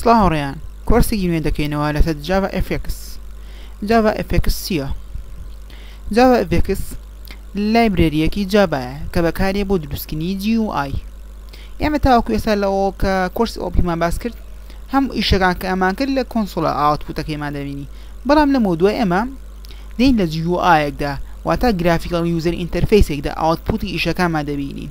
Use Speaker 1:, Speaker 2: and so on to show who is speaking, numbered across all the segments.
Speaker 1: سڵاو هاوڕێیان کۆرسێکی نوێ دەکەینەوە لەسەر جاڤا ئەفێکس جاڤا ئەفێکس چییە؟ جاڤا ئەفێکس لایبرێریەکی جاڤایە کە بەکارێ بۆ دروستکردنی جی و ئای ئێمە تاوەکو ئێستا لەوە کە کۆرس ئۆپیمان باس کرد هەم ئیشەکان کە ئەمان کرد لە کۆنسۆڵە ئاوتپوتەکەیمان دەبینی بەڵام لە مۆدوە ئێمە دین لە جی و ئایەکدا واتا گرافیکڵ یوزەر ئینتەرفیسێکدا ئاوتپوتی ئیشەکانمان دەبینین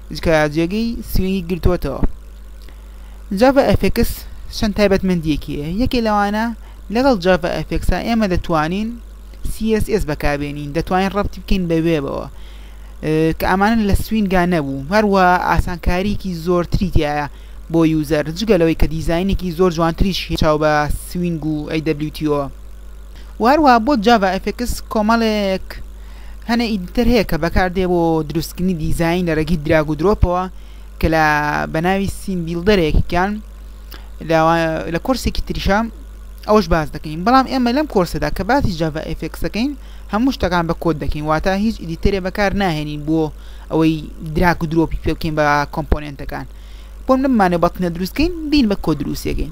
Speaker 1: تکایە جێگەی سوینگی گرتۆتەوە. جاڤا ئەفێکس چەند تایبەتمەندیەکی هەیە یەکێ لەوانە لەگەڵ جاڤا ئەفێکسا ئێمە دەتوانین CSS بەکاربێنین دەتوانین ڕەتی بکەین بە وێبەوە کە ئەمانە لە سوینگا نەبوو هەروە ئاسانکاریکی زۆرتری تایە بۆ یوزەر جگە لەوەی کە دیزینێکی زۆر جوانتریش چاو بە سوینگ و ئەی دەبلیوتیۆ وهەروەها بۆ جاڤا ئەف ئێکس کۆمەڵێک هەنە ئیدیتەر هەیە کە بەکاردێ بۆ دروستکردنی دیزاین لە ڕێگەی دراگ و درۆپەوە کە لە بەناوی سین بیلدەرێکیان لە کۆرسێکی تریشە ئەوش باز دەکەین بەڵام ئێمە لەم کۆرسەدا کە باسی جاڤا ئەفێکسەکەین هەموو شتەکان بە کۆت دەکەین واتە هیچ ئیدیتەرێ بەکار ناهێنین بۆ ئەوەی دراک و درۆپی پێ بکەین بە کۆمپۆننتەکان بۆم نمانێ بەتنە دروستکەین بین بە کۆ دروستەکەین